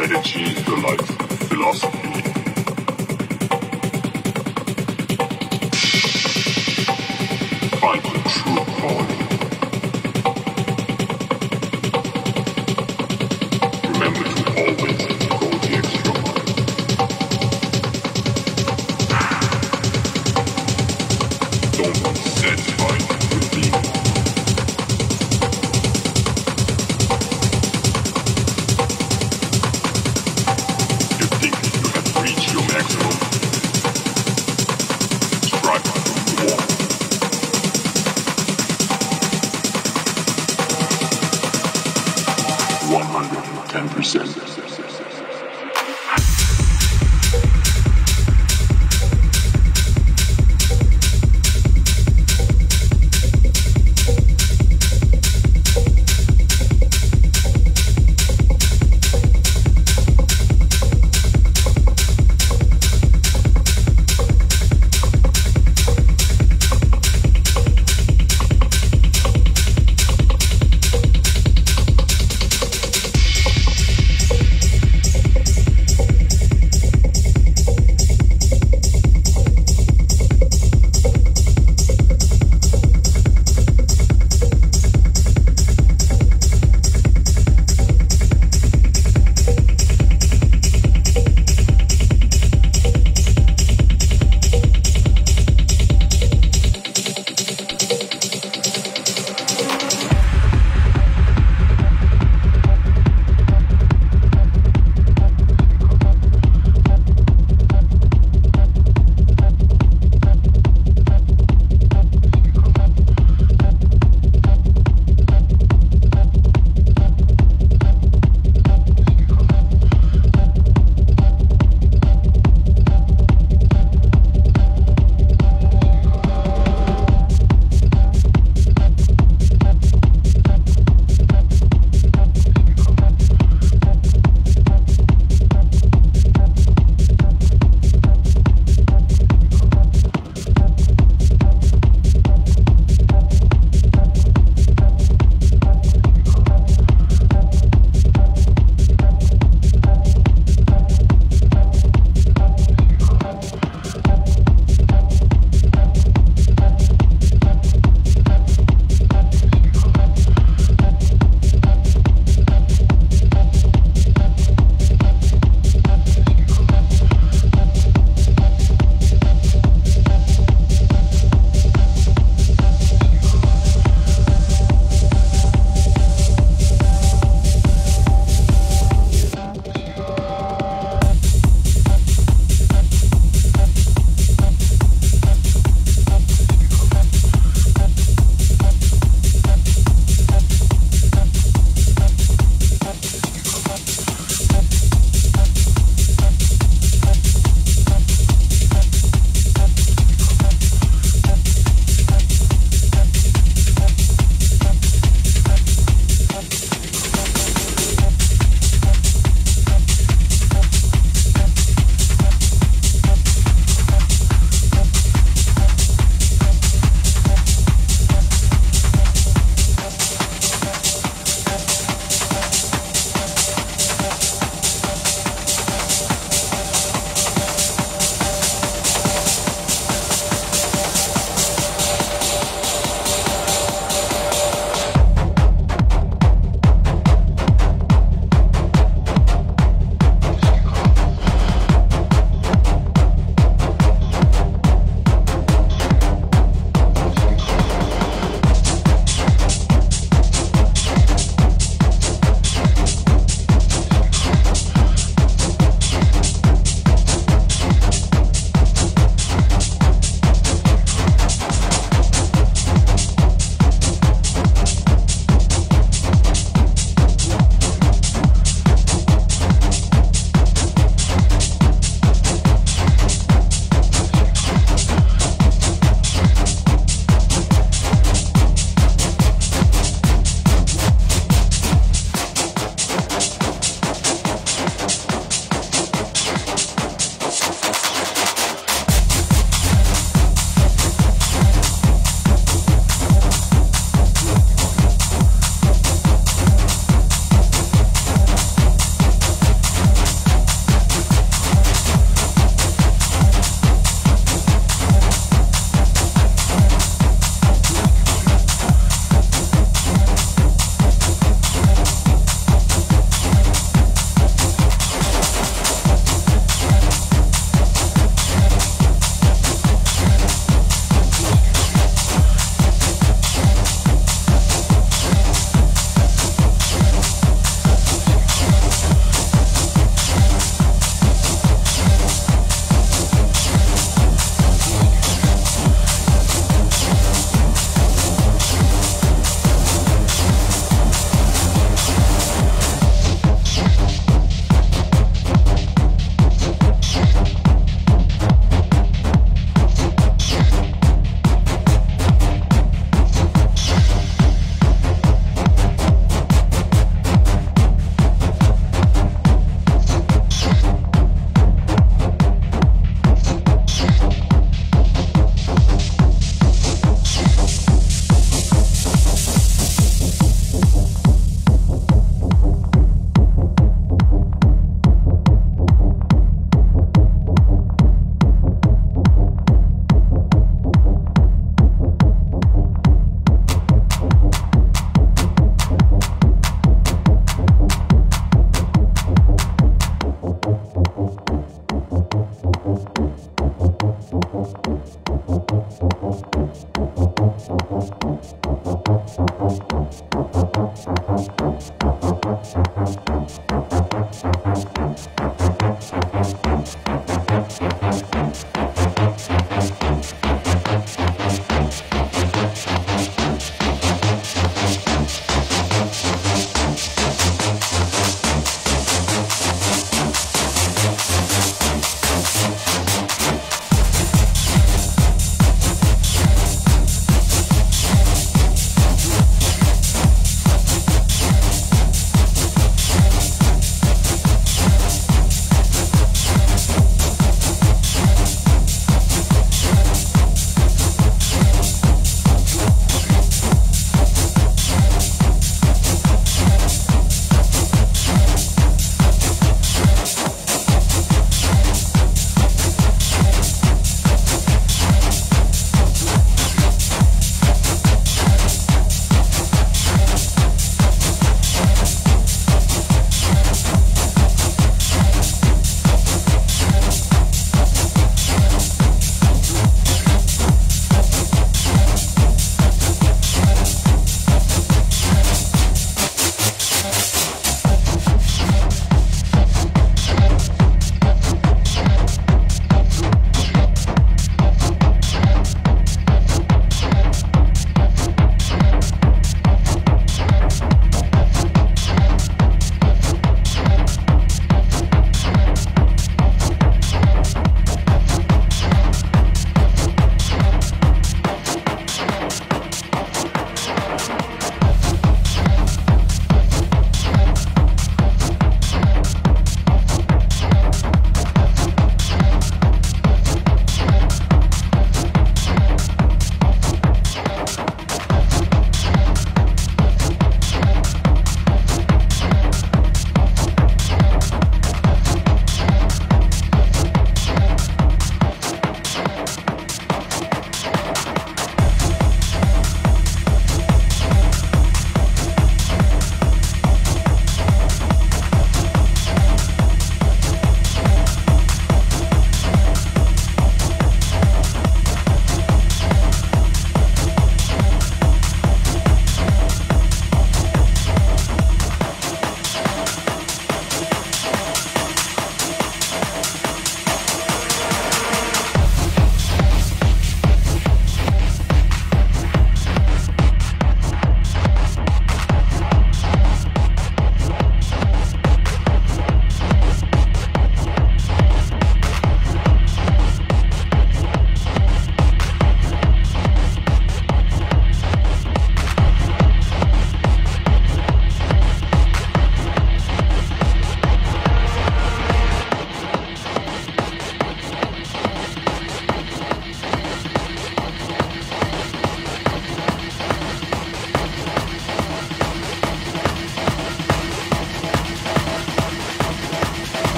Energy for Life philosophy. Fight.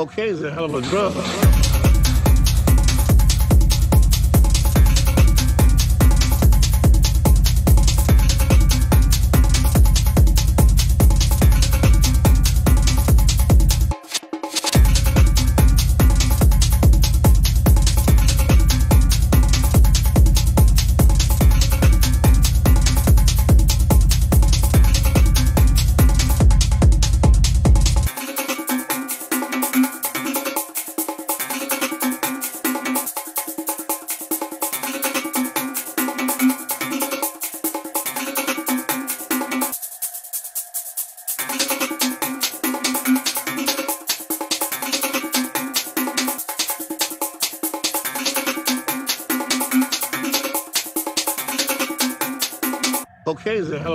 Cocaine is a hell of a drug.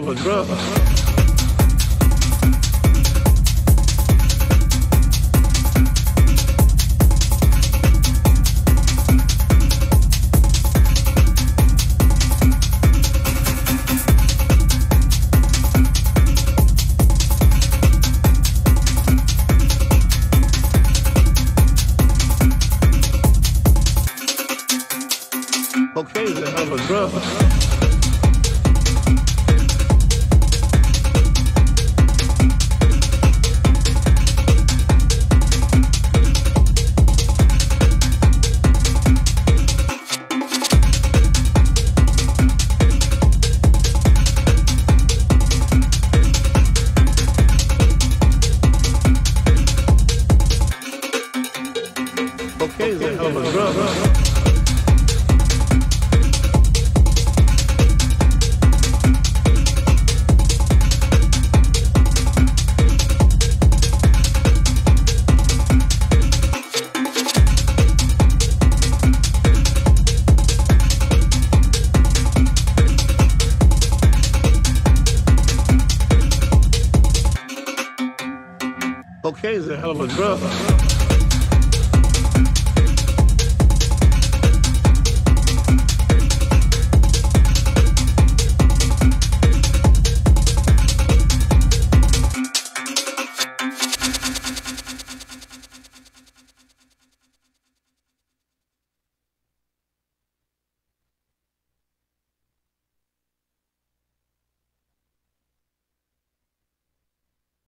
Okay,